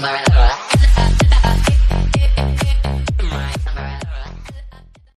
Where